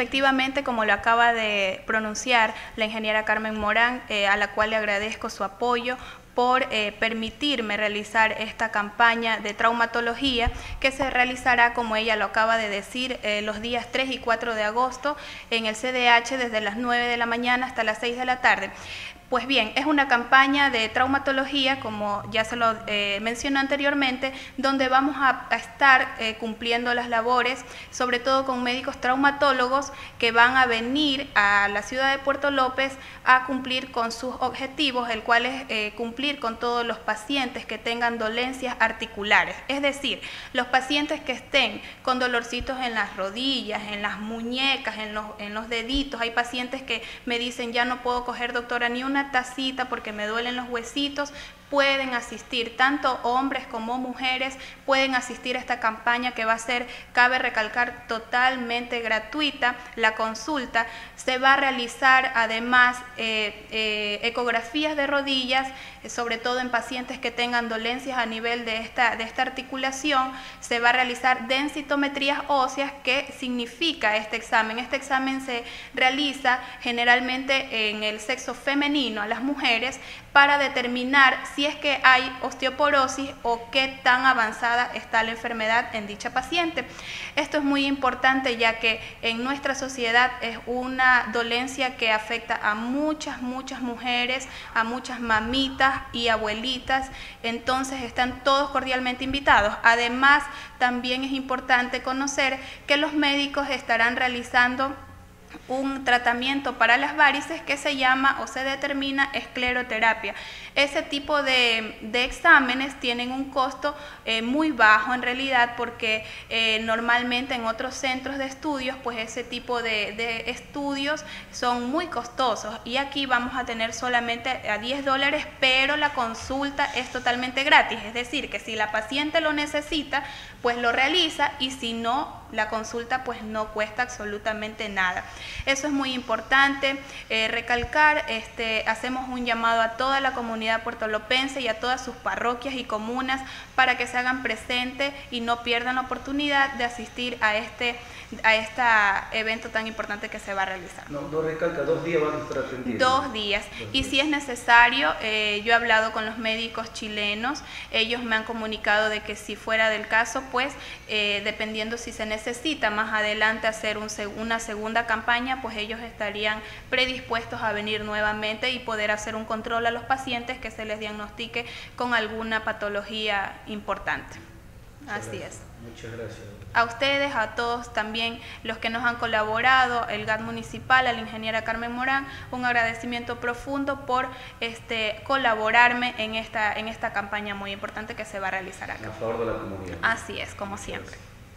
efectivamente, como lo acaba de pronunciar la ingeniera Carmen Morán, eh, a la cual le agradezco su apoyo por eh, permitirme realizar esta campaña de traumatología que se realizará, como ella lo acaba de decir, eh, los días 3 y 4 de agosto en el CDH desde las 9 de la mañana hasta las 6 de la tarde. Pues bien, es una campaña de traumatología, como ya se lo eh, mencioné anteriormente, donde vamos a, estar eh, cumpliendo las labores, sobre todo con médicos traumatólogos que van a venir a la ciudad de Puerto López a cumplir con sus objetivos, el cual es eh, cumplir con todos los pacientes que tengan dolencias articulares. Es decir, los pacientes que estén con dolorcitos en las rodillas, en las muñecas, en los, en los deditos. Hay pacientes que me dicen, ya no puedo coger, doctora, ni una tacita porque me duelen los huesitos, pueden asistir, tanto hombres como mujeres pueden asistir a esta campaña que va a ser, cabe recalcar, totalmente gratuita. La consulta se va a realizar además eh, eh, ecografías de rodillas, sobre todo en pacientes que tengan dolencias a nivel de esta, de esta articulación, se va a realizar densitometrías óseas, ¿qué significa este examen? Este examen se realiza generalmente en el sexo femenino, a las mujeres, para determinar si es que hay osteoporosis o qué tan avanzada está la enfermedad en dicha paciente. Esto es muy importante ya que en nuestra sociedad es una dolencia que afecta a muchas, muchas mujeres, a muchas mamitas y abuelitas, entonces están todos cordialmente invitados. Además, también es importante conocer que los médicos estarán realizando un tratamiento para las varices que se llama o se determina escleroterapia. Ese tipo de, exámenes tienen un costo eh, muy bajo en realidad porque eh, normalmente en otros centros de estudios pues ese tipo de, de, estudios son muy costosos y aquí vamos a tener solamente a 10 dólares pero la consulta es totalmente gratis, es decir que si la paciente lo necesita pues lo realiza y si no la consulta pues no cuesta absolutamente nada. Eso es muy importante eh, recalcar, este, hacemos un llamado a toda la comunidad puertolopense y a todas sus parroquias y comunas para que se hagan presentes y no pierdan la oportunidad de asistir a este a este evento tan importante que se va a realizar. No, no recalca, dos días van a estar atendiendo. Dos días. y si es necesario, eh, yo he hablado con los médicos chilenos, ellos me han comunicado de que si fuera del caso, pues eh, dependiendo si se necesita más adelante hacer un, una segunda campaña, pues ellos estarían predispuestos a venir nuevamente y poder hacer un control a los pacientes que se les diagnostique con alguna patología importante. Así es. Muchas gracias. A ustedes, a todos también los que nos han colaborado, el GAT municipal, a la ingeniera Carmen Morán, un agradecimiento profundo por este, colaborarme en esta, en esta campaña muy importante que se va a realizar acá. A favor de la comunidad. Así es, como siempre.